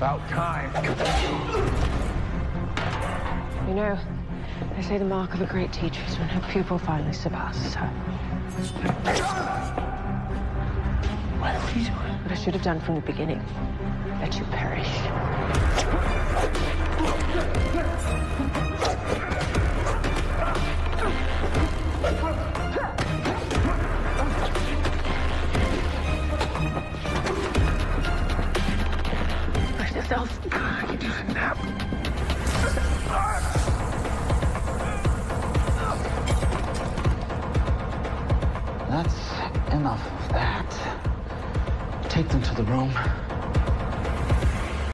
About time. You know, they say the mark of a great teacher is when her pupil finally surpasses her. What are you doing? What I should have done from the beginning. Let you perish. You need a nap. That's enough of that. Take them to the room.